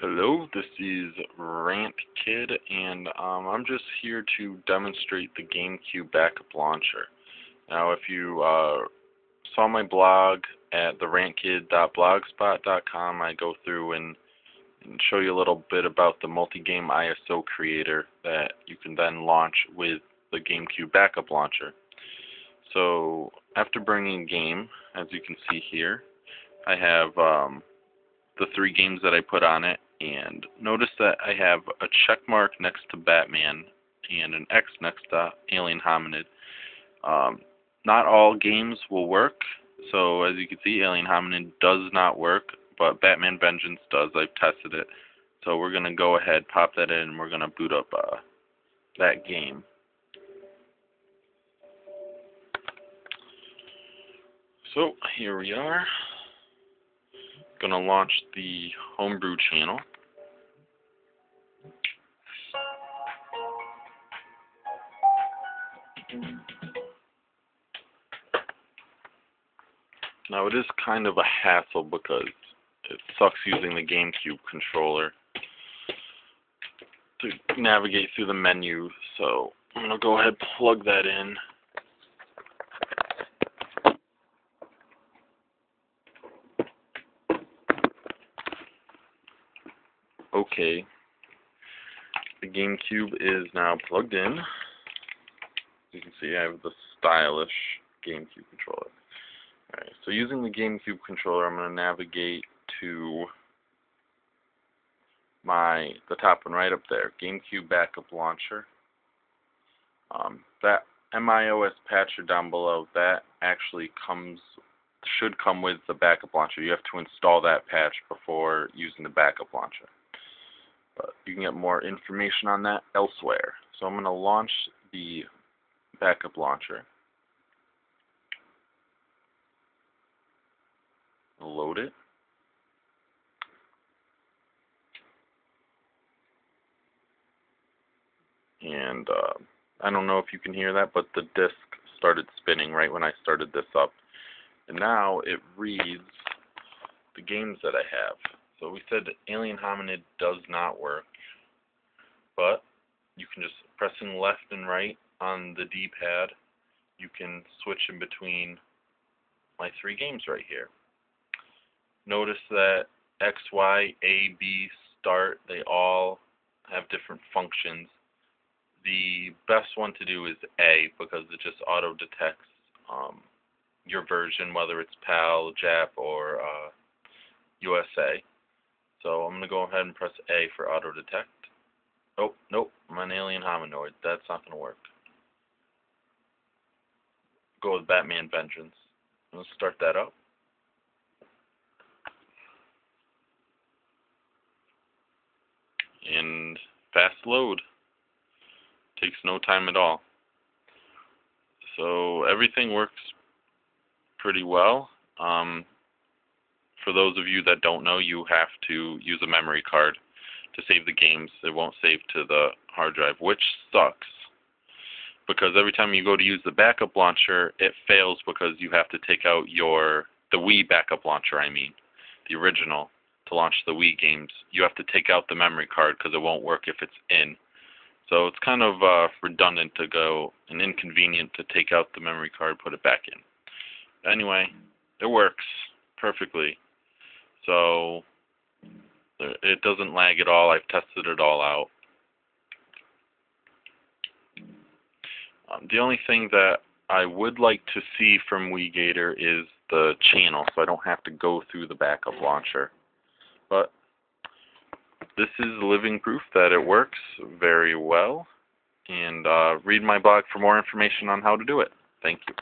Hello, this is Rant Kid, and um, I'm just here to demonstrate the GameCube backup launcher. Now, if you uh, saw my blog at therantkid.blogspot.com, I go through and, and show you a little bit about the multi-game ISO creator that you can then launch with the GameCube backup launcher. So, after bringing game, as you can see here, I have um, the three games that I put on it and notice that I have a check mark next to Batman and an X next to Alien Hominid. Um, not all games will work, so as you can see, Alien Hominid does not work, but Batman Vengeance does. I've tested it. So we're going to go ahead, pop that in, and we're going to boot up uh, that game. So here we are going to launch the homebrew channel. Now it is kind of a hassle because it sucks using the GameCube controller to navigate through the menu. So I'm going to go ahead and plug that in. Okay. The GameCube is now plugged in. As you can see, I have the stylish GameCube controller. Alright, so using the GameCube controller, I'm going to navigate to my the top one right up there, GameCube Backup Launcher. Um, that MIOS patcher down below, that actually comes should come with the backup launcher. You have to install that patch before using the backup launcher. But you can get more information on that elsewhere. So I'm going to launch the backup launcher. Load it. And uh, I don't know if you can hear that, but the disk started spinning right when I started this up. And now it reads the games that I have. So we said Alien Hominid does not work, but you can just pressing left and right on the D-pad, you can switch in between my three games right here. Notice that X, Y, A, B, start, they all have different functions. The best one to do is A because it just auto detects um, your version, whether it's PAL, JAP, or uh, USA. So I'm going to go ahead and press A for auto detect. Oh, nope, I'm an Alien Hominid. That's not going to work. Go with Batman Vengeance. Let's start that up. And fast load. Takes no time at all. So everything works pretty well. Um, for those of you that don't know, you have to use a memory card to save the games. It won't save to the hard drive, which sucks. Because every time you go to use the backup launcher, it fails because you have to take out your the Wii backup launcher, I mean, the original to launch the Wii games. You have to take out the memory card because it won't work if it's in. So it's kind of uh, redundant to go and inconvenient to take out the memory card, put it back in. Anyway, it works perfectly. So it doesn't lag at all. I've tested it all out. Um, the only thing that I would like to see from WiiGator is the channel, so I don't have to go through the backup launcher. But this is living proof that it works very well. And uh, read my blog for more information on how to do it. Thank you.